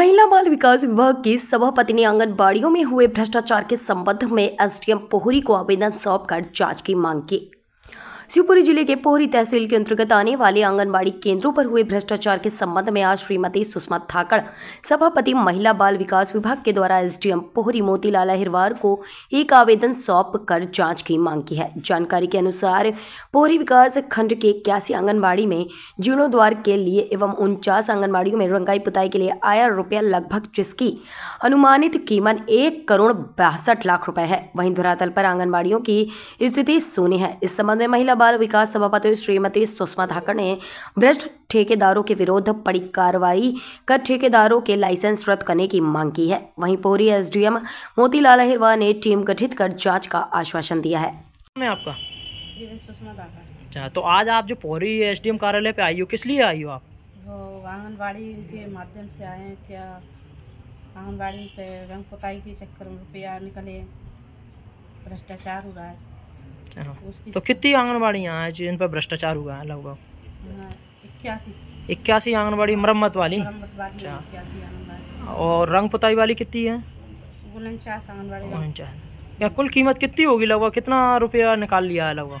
महिला बाल विकास विभाग की सभापति ने आंगनबाड़ियों में हुए भ्रष्टाचार के संबंध में एसडीएम पोहरी को आवेदन सौंपकर जाँच की मांग की। शिवपुरी ज़िले के पोहरी तहसील के अंतर्गत आने वाले आंगनबाड़ी केंद्रों पर हुए भ्रष्टाचार के संबंध में आज श्रीमती सुषमा थाकड़ सभापति महिला बाल विकास विभाग के द्वारा एसडीएम पोहरी मोतीलाल अहिरवार को एक आवेदन सौंप कर जाँच की मांग की है। जानकारी के अनुसार पोहरी विकास खंड के इक्यासी आंगनबाड़ी में जीर्णोद्वार के लिए एवं उनचास आंगनबाड़ियों में रंगाई पुताई के लिए आया रुपया लगभग जिसकी अनुमानित कीमत एक करोड़ बासठ लाख रुपए है। वहीं धरातल पर आंगनबाड़ियों की स्थिति सोनी है। इस संबंध में महिला बाल विकास सभापति श्रीमती सुषमा धाकर ने भ्रष्ट ठेकेदारों के विरोध बड़ी कार्रवाई कर ठेकेदारों के लाइसेंस रद्द करने की मांग की है। वहीं पोरी एसडीएम मोतीलाल अहिरवा ने टीम गठित कर जाँच का आश्वासन दिया है। आपका? अच्छा तो आज आप जो पौरी एसडीएम कार्यालय पे आई हो किस लिए आई हो आप? आंगनबाड़ी के माध्यम से आए हैं क्या आंगनबाड़ी पे रंग पुताई के चक्कर में रुपया निकले भ्रष्टाचार हो रहा है। तो कितनी आंगनबाड़ियाँ हैं जिन पर भ्रष्टाचार हुआ है लगभग? इक्यासी। इक्यासी आंगनबाड़ी मरम्मत वाली? अच्छा। और रंग पुताई वाली कितनी है? उनचास आंगनबाड़ी या कुल कीमत कितनी होगी लगभग? कितना रुपया निकाल लिया है लगभग?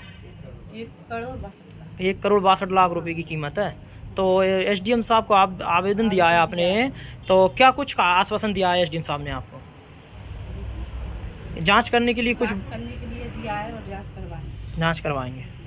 एक करोड़ बासठ लाख। एक करोड़ बासठ लाख रुपए की कीमत है। तो एसडीएम साहब को आप आवेदन दिया है आपने। तो क्या कुछ आश्वासन दिया है एसडीएम साहब ने आपको? जाँच करने के लिए कुछ करने के लिए और करवाएँगे। जाँच करवाएँगे।